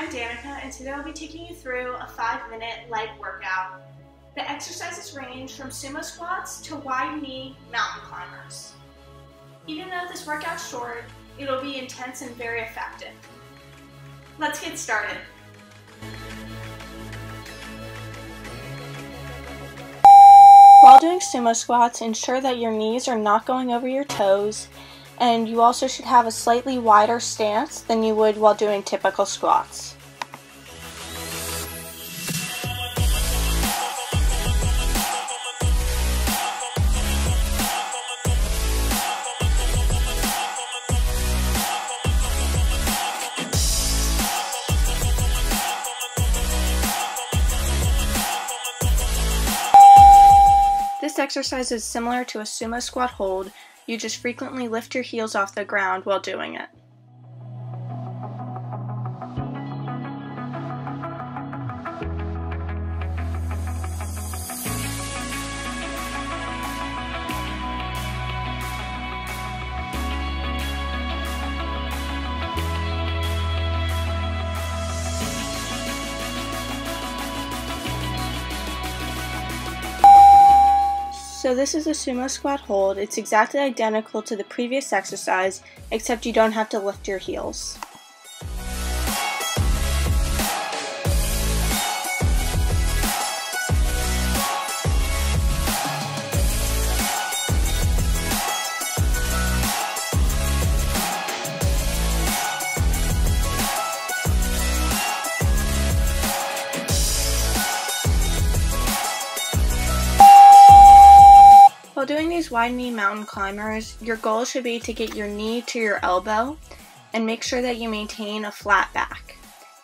I'm Danika and today I'll be taking you through a 5 minute leg workout. The exercises range from sumo squats to wide knee mountain climbers. Even though this workout's short, it'll be intense and very effective. Let's get started. While doing sumo squats, ensure that your knees are not going over your toes and you also should have a slightly wider stance than you would while doing typical squats. This exercise is similar to a sumo squat hold, you just frequently lift your heels off the ground while doing it. So this is a sumo squat hold. It's exactly identical to the previous exercise, except you don't have to lift your heels. Doing these wide knee mountain climbers, your goal should be to get your knee to your elbow and make sure that you maintain a flat back.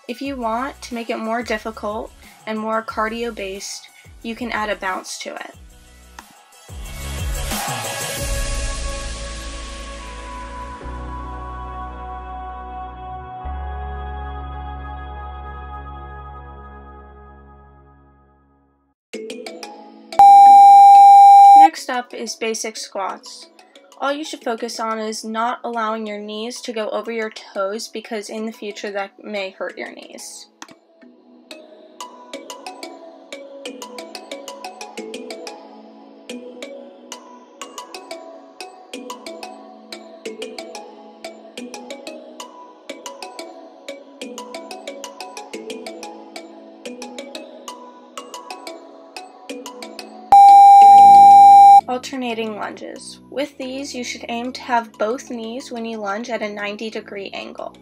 If you want to make it more difficult and more cardio based, you can add a bounce to it. Next up is basic squats. All you should focus on is not allowing your knees to go over your toes because in the future that may hurt your knees. Alternating lunges. With these, you should aim to have both knees when you lunge at a 90 degree angle.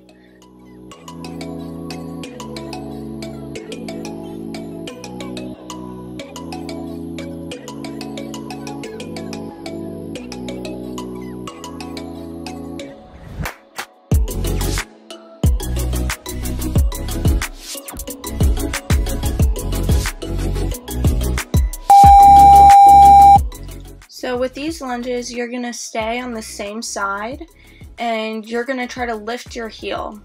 So with these lunges, you're to stay on the same side and you're to try to lift your heel.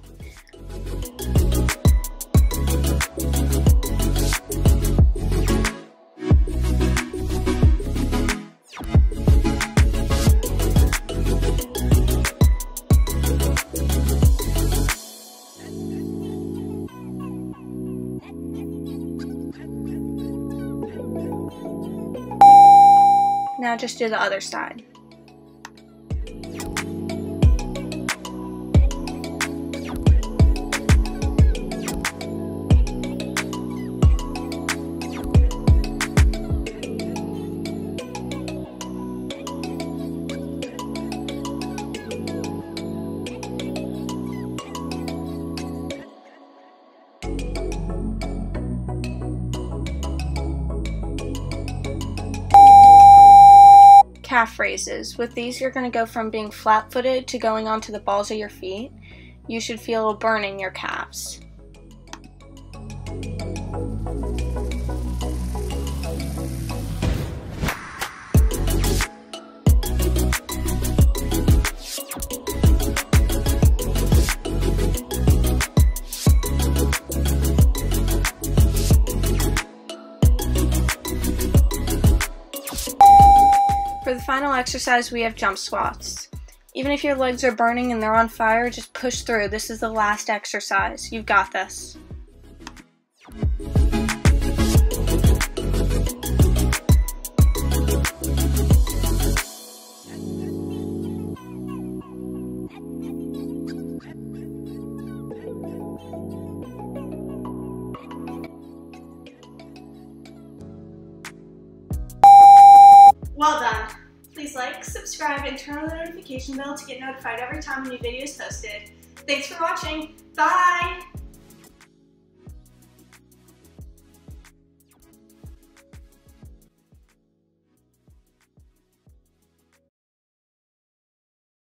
Now just do the other side. Calf raises. With these, you're going to go from being flat footed to going onto the balls of your feet. You should feel a burn in your calves. Final exercise, we have jump squats. Even if your legs are burning and they're on fire, just push through. This is the last exercise. You've got this. Well done. Please like, subscribe, and turn on the notification bell to get notified every time a new video is posted. Thanks for watching. Bye!